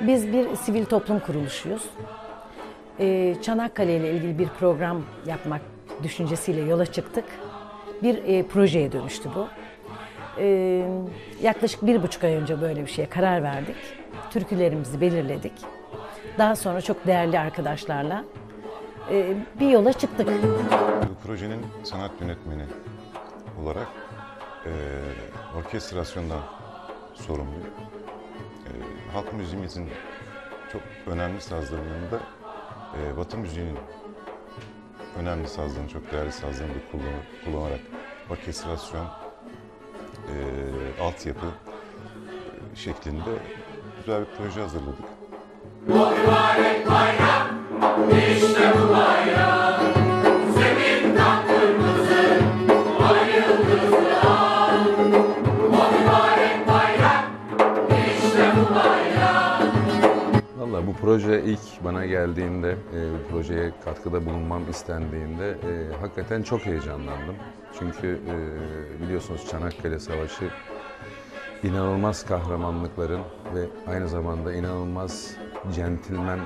Biz bir sivil toplum kuruluşuyuz. Ee, Çanakkale ile ilgili bir program yapmak düşüncesiyle yola çıktık. Bir e, projeye dönüştü bu. Ee, yaklaşık bir buçuk ay önce böyle bir şeye karar verdik. Türkülerimizi belirledik. Daha sonra çok değerli arkadaşlarla e, bir yola çıktık. Bu projenin sanat yönetmeni olarak e, orkestrasyondan sorumluyum. E, halk müziğimizin çok önemli sazlarının yanında e, Batı müziğinin önemli sazlarını, çok değerli sazlarını da kullanır, kullanarak orkestrasyon, e, altyapı e, şeklinde güzel bir proje hazırladık. Valla bu proje ilk bana geldiğinde, e, projeye katkıda bulunmam istendiğinde e, hakikaten çok heyecanlandım. Çünkü e, biliyorsunuz Çanakkale Savaşı inanılmaz kahramanlıkların ve aynı zamanda inanılmaz centilmen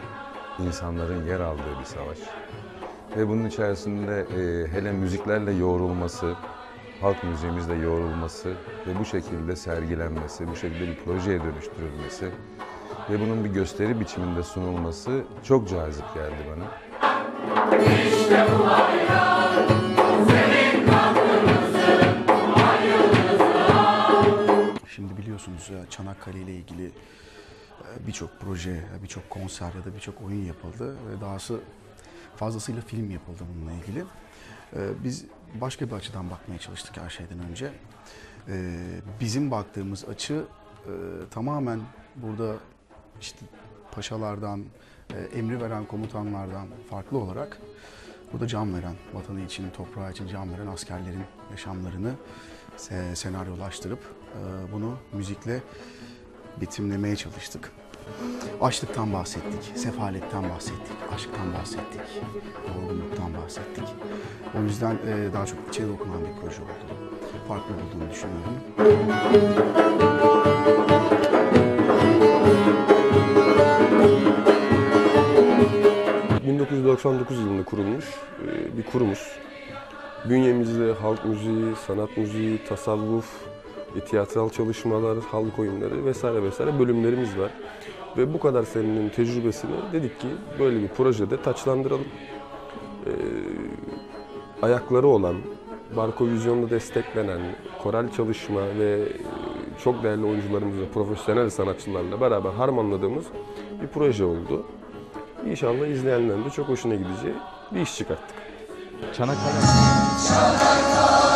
insanların yer aldığı bir savaş. Ve bunun içerisinde e, hele müziklerle yoğrulması, halk müziğimizle yoğrulması ve bu şekilde sergilenmesi, bu şekilde bir projeye dönüştürülmesi ve bunun bir gösteri biçiminde sunulması çok cazip geldi bana. Şimdi biliyorsunuz ya Çanakkale ile ilgili e, birçok proje, birçok konser ya da birçok oyun yapıldı ve dahası fazlasıyla film yapıldı bununla ilgili. E, Biz başka bir açıdan bakmaya çalıştık her şeyden önce. E, Bizim baktığımız açı e, tamamen burada işte paşalardan, e, emri veren komutanlardan farklı olarak burada can veren, vatanı için, toprağı için can veren askerlerin yaşamlarını se- senaryolaştırıp e, bunu müzikle betimlemeye çalıştık. Açlıktan bahsettik, sefaletten bahsettik, aşktan bahsettik, yorgunluktan bahsettik. O yüzden e, daha çok içe dokunan bir proje oldu. Farklı olduğunu düşünüyorum. 1999 yılında kurulmuş e, bir kurumuz. Bünyemizde halk müziği, sanat müziği, tasavvuf, e, tiyatral çalışmalar, halk oyunları vesaire vesaire bölümlerimiz var. Ve bu kadar senenin tecrübesini dedik ki böyle bir projede taçlandıralım. E, ayakları olan, Barko Vizyon'da desteklenen, koral çalışma ve çok değerli oyuncularımızla, profesyonel sanatçılarla beraber harmanladığımız bir proje oldu. İnşallah izleyenlerin de çok hoşuna gideceği bir iş çıkarttık. Çanakkale. ya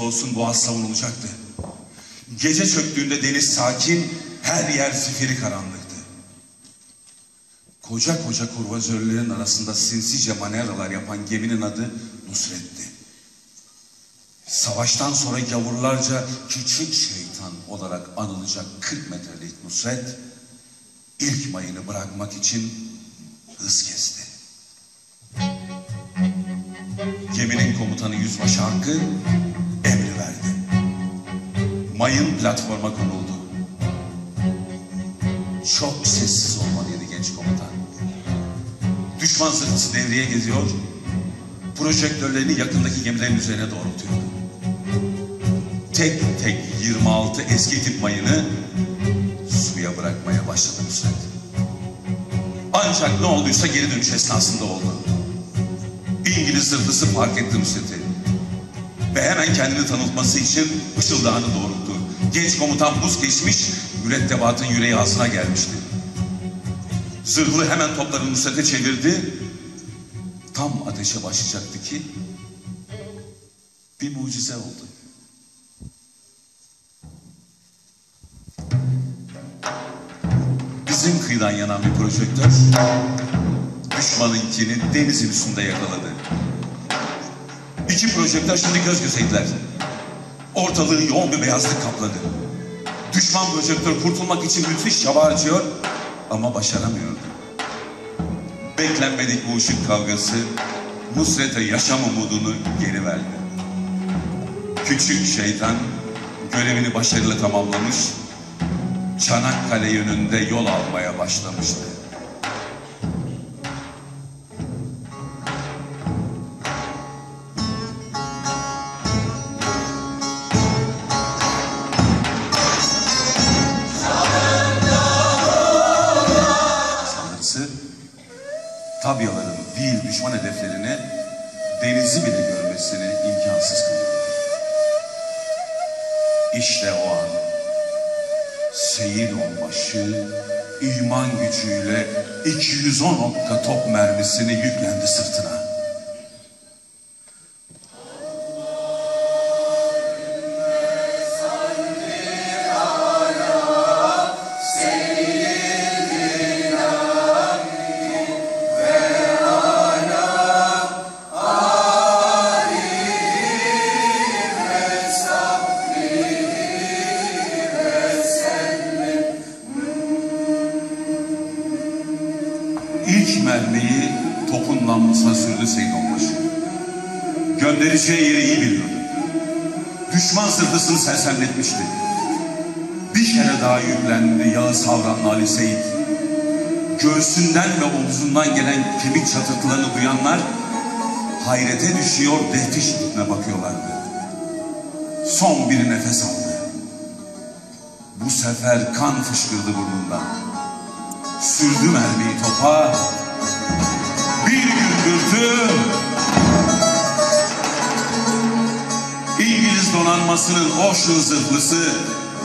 olursa olsun boğaz savunulacaktı. Gece çöktüğünde deniz sakin, her yer zifiri karanlıktı. Koca koca kurvazörlerin arasında sinsice manevralar yapan geminin adı Nusret'ti. Savaştan sonra gavurlarca küçük şeytan olarak anılacak 40 metrelik Nusret, ilk mayını bırakmak için hız kesti. Geminin komutanı Yüzbaşı Hakkı. Mayın platforma konuldu. Çok sessiz olmalıydı genç komutan. Düşman zırhlısı devreye geziyor, projektörlerini yakındaki gemilerin üzerine doğrultuyordu. Tek tek 26 eski tip mayını suya bırakmaya başladı Nusret. Ancak ne olduysa geri dönüş esnasında oldu. İngiliz zırhlısı fark etti Nusret'i. Ve hemen kendini tanıtması için ışıldağını doğrulttu. Genç komutan buz geçmiş, mürettebatın yüreği ağzına gelmişti. Zırhlı hemen toplarını Nusret'e çevirdi. Tam ateşe başlayacaktı ki bir mucize oldu. Bizim kıyıdan yanan bir projektör düşmanınkini denizin üstünde yakaladı. İki projektör şimdi göz gözeydiler. Ortalığı yoğun bir beyazlık kapladı. Düşman projektör kurtulmak için müthiş çaba harcıyor ama başaramıyordu. Beklenmedik bu ışık kavgası Nusret'e yaşam umudunu geri verdi. Küçük şeytan görevini başarıyla tamamlamış, Çanakkale yönünde yol almaya başlamıştı. Denizi bile görmesini imkansız kılıyor. İşte o an Seyir onbaşı iman gücüyle 210 okka top mermisini yüklendi sırtına. Sersemletmişti. Bir kere daha yüklendi Yağız Havranlı Ali Seyit. Göğsünden ve omzundan gelen kemik çatırtılarını duyanlar hayrete düşüyor, dehti şiddetine bakıyorlardı. Son bir nefes aldı. Bu sefer kan fışkırdı burnundan. Sürdü mermiyi topa. Bir güldürdü. Donanmasının Ocean zırhlısı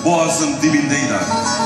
boğazın dibindeydi artık.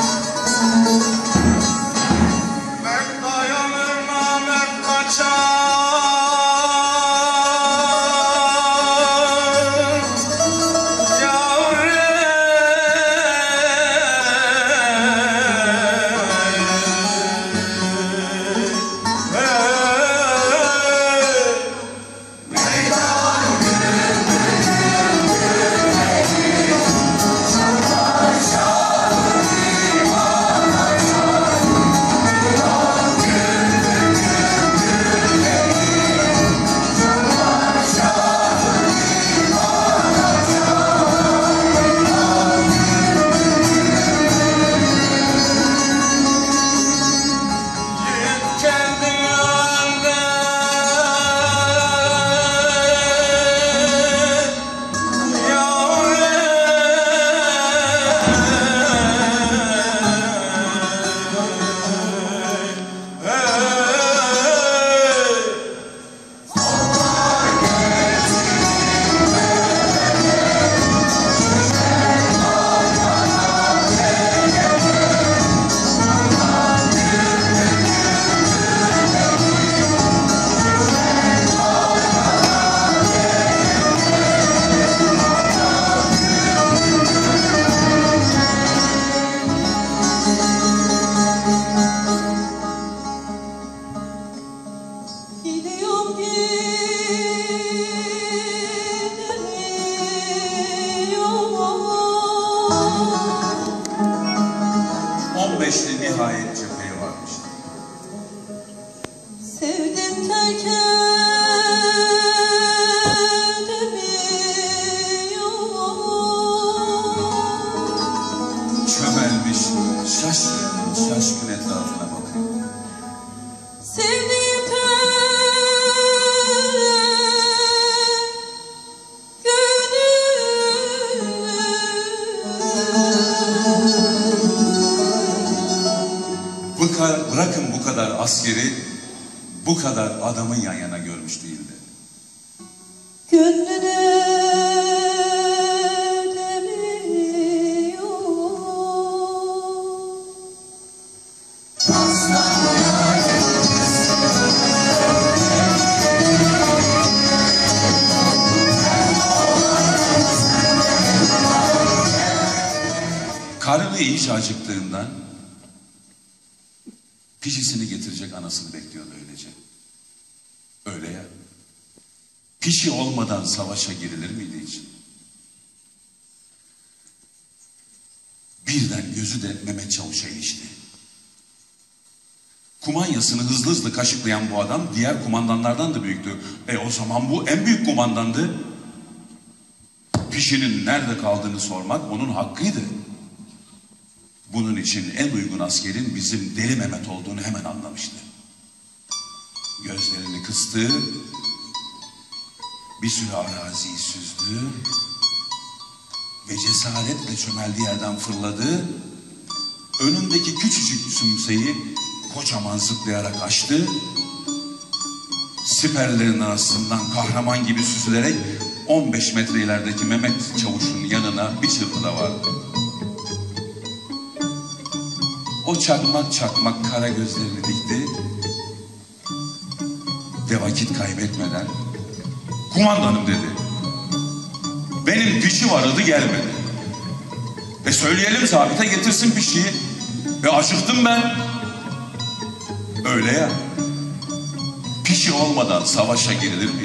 Gönlüne Pişi olmadan savaşa girilir miydi hiç? Birden gözü de Mehmet Çavuş'a ilişti. Kumanyasını hızlı hızlı kaşıklayan bu adam diğer kumandanlardan da büyüktü. E o zaman bu en büyük kumandandı. Pişinin nerede kaldığını sormak onun hakkıydı. Bunun için en uygun askerin bizim Deli Mehmet olduğunu hemen anlamıştı. Gözlerini kıstı, bir süre araziyi süzdü ve cesaretle çömeldiği yerden fırladı. Önündeki küçücük sümseyi kocaman zıplayarak açtı. Siperlerin arasından kahraman gibi süzülerek 15 metre ilerideki Mehmet Çavuş'un yanına bir çırpıda vardı. O çakmak çakmak kara gözlerini dikti ve vakit kaybetmeden kumandanım dedi. Benim pişi varıldı gelmedi. E söyleyelim zabite getirsin pişiyi. Ve acıktım ben. Öyle ya. Pişi olmadan savaşa girilir miydi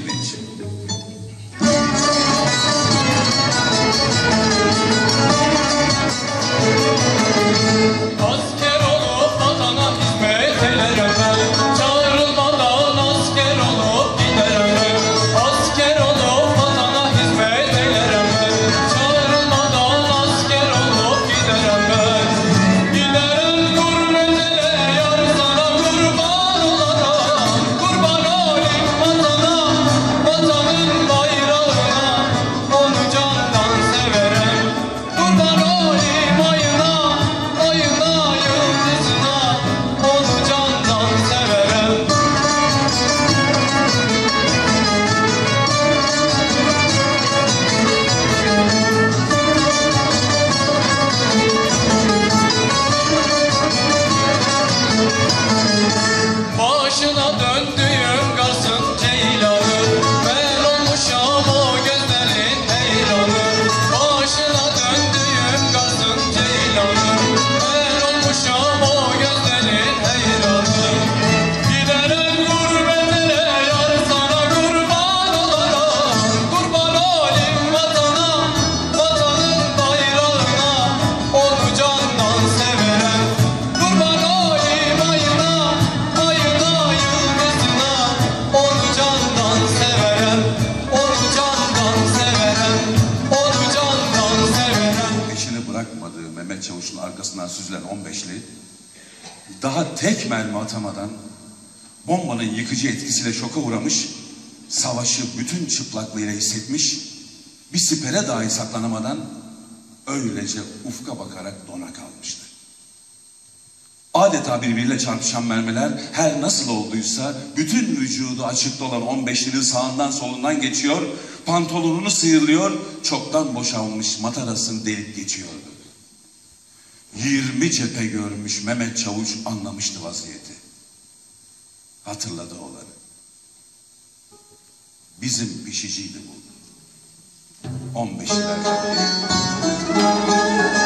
Çavuş'un arkasından süzülen 15'li daha tek mermi atamadan bombanın yıkıcı etkisiyle şoka uğramış, savaşı bütün çıplaklığıyla hissetmiş, bir sipere dahi saklanamadan öylece ufka bakarak dona kalmıştı. Adeta birbiriyle çarpışan mermiler her nasıl olduysa bütün vücudu açıkta olan 15'linin sağından solundan geçiyor, pantolonunu sıyırlıyor, çoktan boşalmış matarasını delip geçiyordu. 20 cephe görmüş Mehmet Çavuş anlamıştı vaziyeti. Hatırladı olanı. Bizim pişiciydi bu. 15'lerden biri.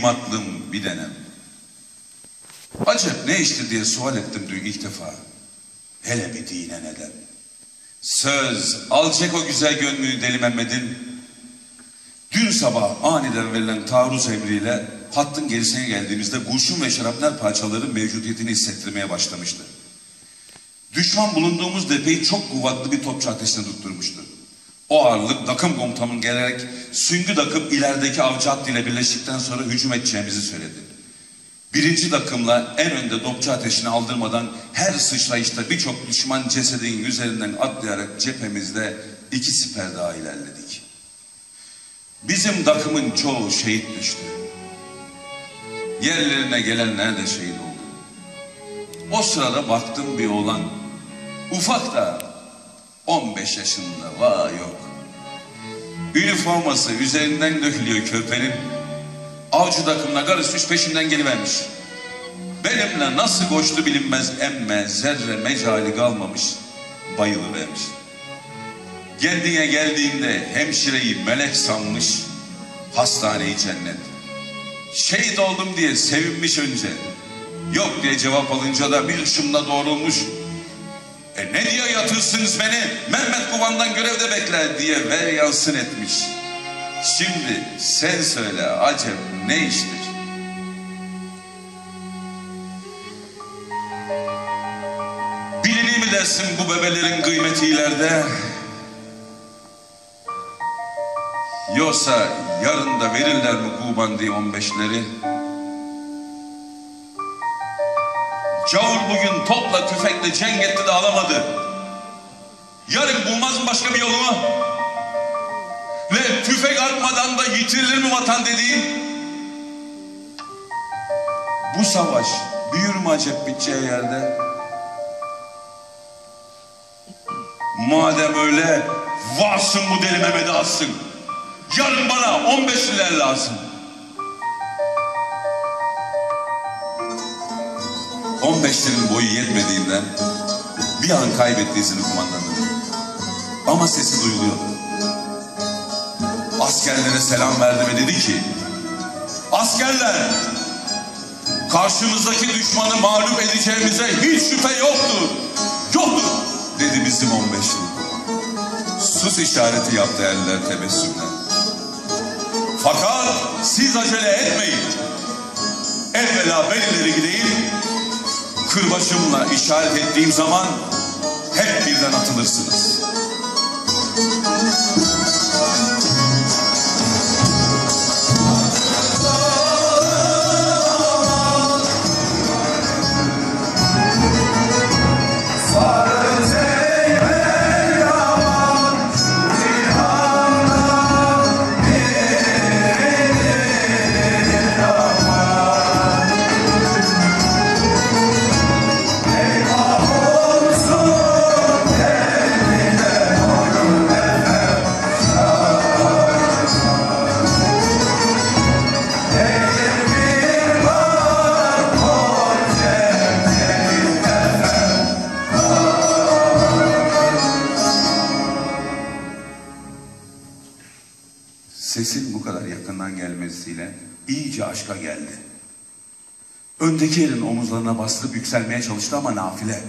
Kıymatlım bir denem. Acep ne iştir diye sual ettim dün ilk defa. Hele bir dine neden. Söz al çek o güzel gönlünü deli Mehmet'in. Dün sabah aniden verilen taarruz emriyle hattın gerisine geldiğimizde kurşun ve şarapnel parçaları mevcudiyetini hissettirmeye başlamıştı. Düşman bulunduğumuz depeyi çok kuvvetli bir topçu ateşine tutturmuştu. O ağırlık takım komutanın gelerek süngü takıp ilerideki avcı hattıyla birleştikten sonra hücum edeceğimizi söyledi. Birinci takımla en önde topçu ateşini aldırmadan her sıçrayışta birçok düşman cesedin üzerinden atlayarak cephemizde iki siper daha ilerledik. Bizim takımın çoğu şehit düştü. Yerlerine gelenler de şehit oldu. O sırada baktım bir oğlan. Ufak da 15 yaşında vay yok. Üniforması üzerinden dökülüyor köpenin. Avcı takımına karışmış peşimden gelivermiş. Benimle nasıl koştu bilinmez emme zerre mecali kalmamış. Bayılıvermiş. Kendine geldiğinde hemşireyi melek sanmış. Hastaneyi cennet. Şehit oldum diye sevinmiş önce. Yok diye cevap alınca da bir ışımla doğrulmuş. E ne diye yatırsınız beni? Mehmet Kuvan'dan görevde bekler diye ver yansın etmiş. Şimdi sen söyle acep ne iştir? Bilinir mi dersin bu bebelerin kıymeti ileride? Yoksa yarın da verirler mi Kuban diye on beşleri? Cavur bugün topla tüfekle cenk etti de alamadı. Yarın bulmaz mı başka bir yolunu? Ve tüfek atmadan da yitirilir mi vatan dediğin? Bu savaş büyür mü acep biteceği yerde? Madem öyle varsın bu deli Mehmet'i assın. Yarın bana 15'liler lazım. 15'lerin boyu yetmediğinden bir an kaybetti izini kumandanın. Ama sesi duyuluyor. Askerlere selam verdi ve dedi ki Askerler karşımızdaki düşmanı mağlup edeceğimize hiç şüphe yoktur. Yoktur dedi bizim 15'li. Sus işareti yaptı eller tebessümle. Fakat siz acele etmeyin. Evvela ben ileri gideyim. Kırbaçımla işaret ettiğim zaman hep birden atılırsınız. Elin omuzlarına bastırıp yükselmeye çalıştı ama nafile.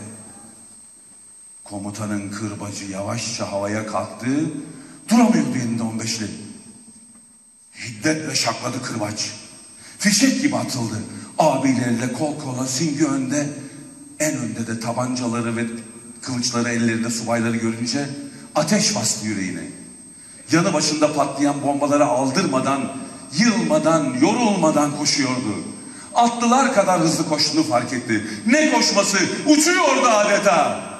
Komutanın kırbacı yavaşça havaya kalktı. Duramıyordu elinde on beşli. Hiddetle şakladı kırbaç. Fişek gibi atıldı. Abileriyle kol kola Singü önde. En önde de tabancaları ve kılıçları ellerinde subayları görünce ateş bastı yüreğine. Yanı başında patlayan bombaları aldırmadan, yılmadan, yorulmadan koşuyordu. Atlılar kadar hızlı koştuğunu fark etti. Ne koşması? Uçuyordu adeta.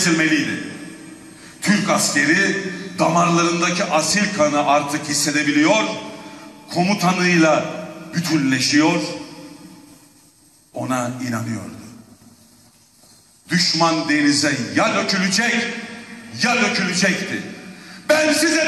Ezilmeliydi. Türk askeri damarlarındaki asil kanı artık hissedebiliyor, komutanıyla bütünleşiyor, ona inanıyordu. Düşman denize ya dökülecek ya dökülecekti. Ben size